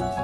Bye.